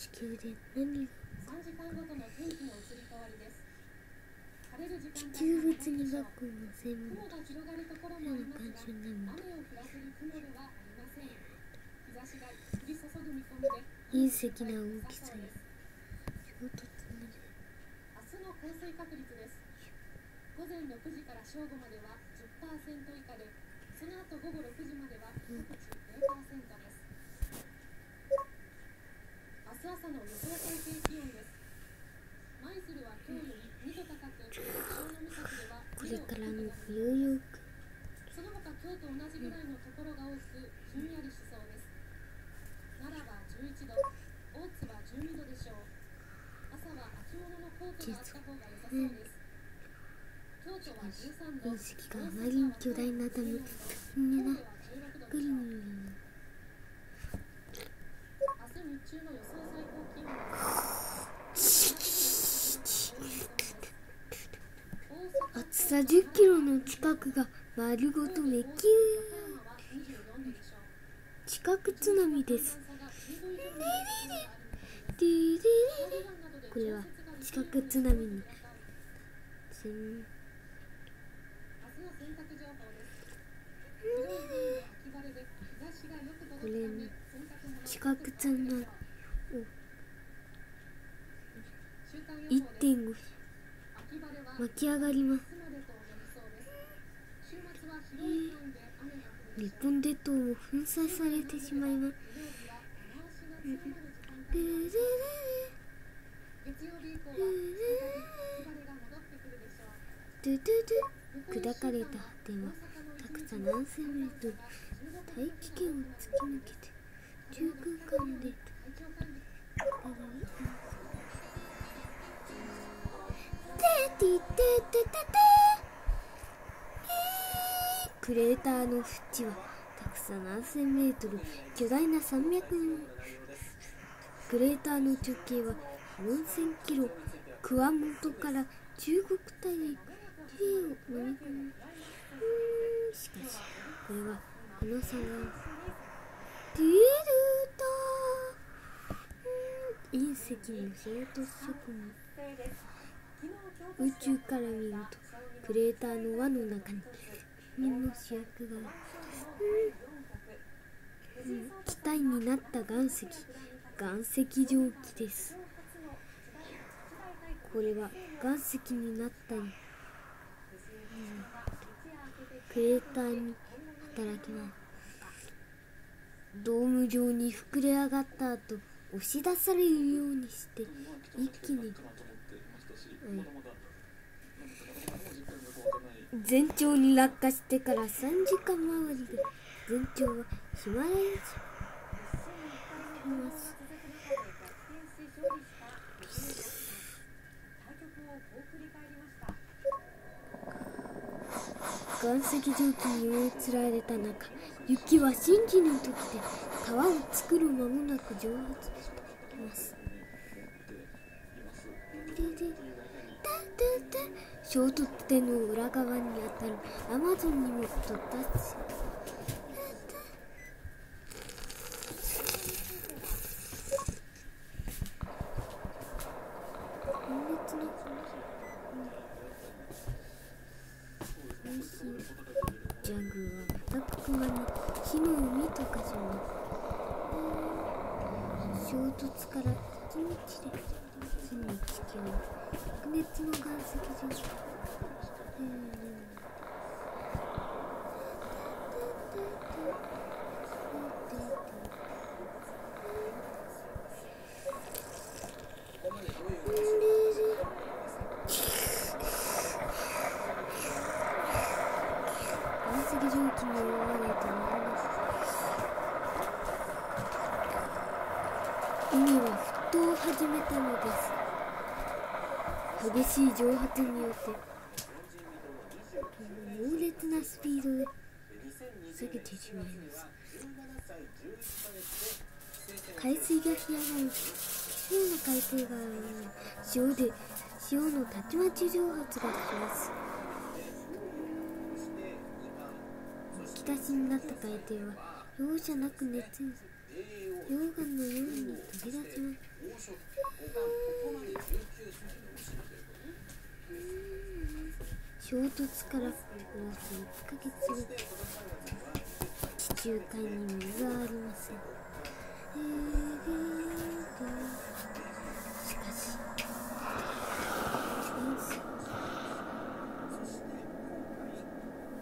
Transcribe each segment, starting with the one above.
地球で何が3時間ごとの天気の移り変わりです晴れる時間地球物理学校の専門雲が広がるところもありますが雨を降らせる雲ではありません日差しが降り注ぐ見込みで隕石な大きさや衝突など明日の降水確率です午前6時から正午までは10%以下でその後午後6時までは各地0%です明日朝の予想最低気温です舞鶴は今日より2度高く潮岬ではこ2度れからの高くなりニューヨーク。その他今日と同じぐらいのところが多くひんやりしそうです。奈良は11度大津は12度でしょう朝は秋物のコートがあった方が良さそうです。京都は13度。隕石があまりに巨大なためみんなグリムリン明日日中の予想最高気温厚さ10キロが丸ごとめきゅ地殻津波ですこれは地殻津波にすん明日の洗濯情報です。広い範囲で秋晴れで日差しがよく届くため洗濯物地殻津波週間予報です1.5巻き上がります。日本列島も粉砕されてしまいます。ドゥドゥドゥ砕かれた果ては高さ何千メートル大気圏を突き抜けて中空間でテテテテテテクレーターの縁は高さん何千メートル。巨大な山脈にクレーターの直径は4000キロ。熊本から中国大陸地を飲み込むしかしこれはこの差がディルタ隕石の衝突直後宇宙から見るとクレーターの輪の中に人の主役がうん。うん気体になった岩石。岩石蒸気です。これは岩石になった。り、うん。クレーターに働きます。ドーム状に膨れ上がった後押し出されるようにして一気に、はい。全長に落下してから3時間回りで全長はヒマラヤ以上ます岩石蒸気に操られた中雪は神事の時で川を作る間もなく蒸発しています。衝突点の裏側にあたるアマゾンにも到達し今月の美味しいジャングルは瞬く間に火の海と化します衝突から1日でついに地球白熱の岩石上うん。岩石蒸気に覆われた山です海は沸騰を始めたのです。激しい蒸発によって猛烈なスピードで下げてしまいます。海水が干上がる奇妙な海底が潮で潮のたちまち蒸発がします。むき出しになった海底は用じゃなく熱に溶岩のように飛び出します衝突からおよそ1ヶ月後地中海に水はありません。えーしかし戦争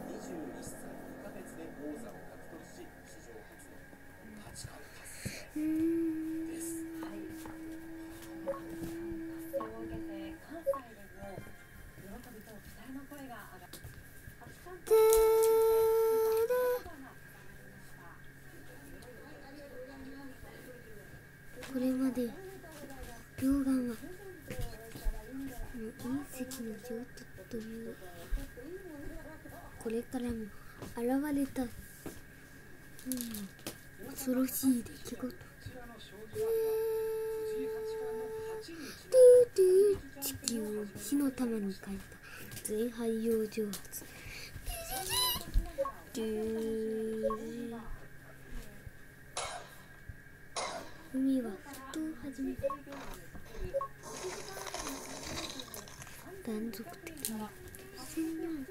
21歳2ヶ月で王座を獲得し史上初の八冠達成うーんです達成を受けて関西でも喜びと期待の声が上がり八冠てーこれまで溶岩は隕石の衝突というこれからも現れた、うん、恐ろしい出来事。地球を火の玉に変えた全廃洋蒸発海は沸騰を始めた。断続的に千年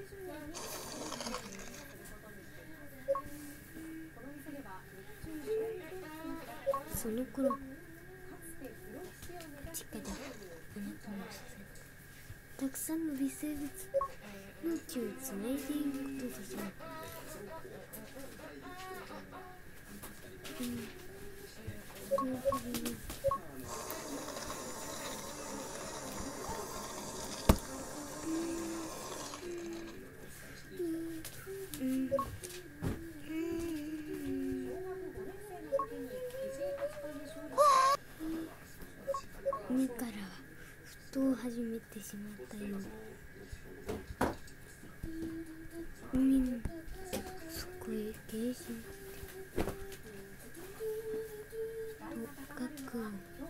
その頃地下であなたの視線たくさんの微生物の血をつないでいることでしょううんということでうん。沸騰を始めてしまったよ海の底へ停止してと核を